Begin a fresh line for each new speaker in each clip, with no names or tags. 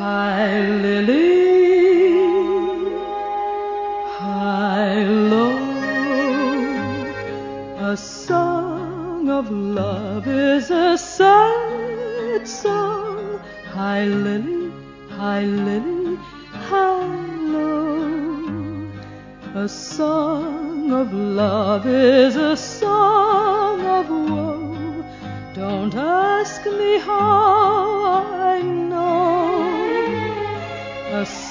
high Lili, high low. A song of love is a sad song. High Lili, high Lili, high low. A song of love is a song of woe. Don't ask me how.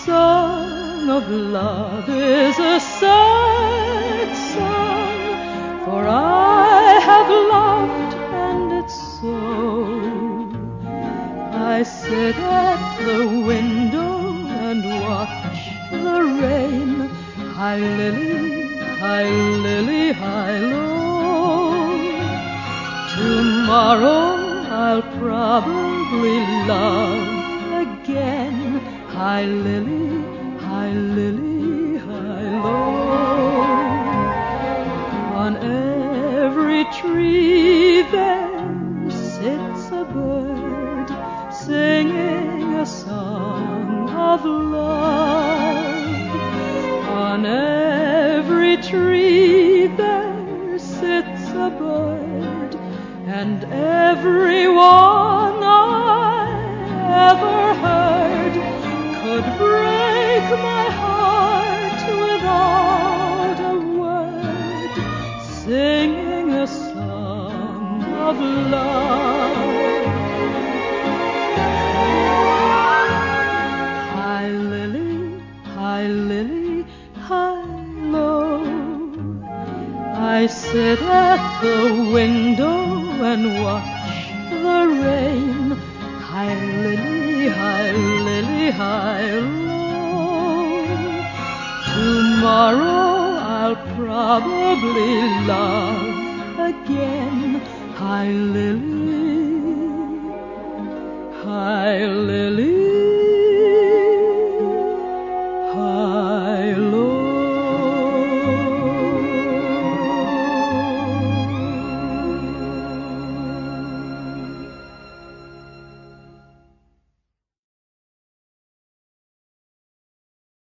Song of love is a sad song, for I have loved and it's so. I sit at the window and watch the rain. Hi Lili, hi Lili, hi low. Tomorrow I'll probably love again. Hi Lili, hi Lili, hi low. On every tree there sits a bird singing a song of love. On every tree there sits a bird, and everyone I would break my heart without a word, singing a song of love. High Lili, high Lili, high low. I sit at the window and watch the rain. probably love again. Hi, Lili. Hi, Lili.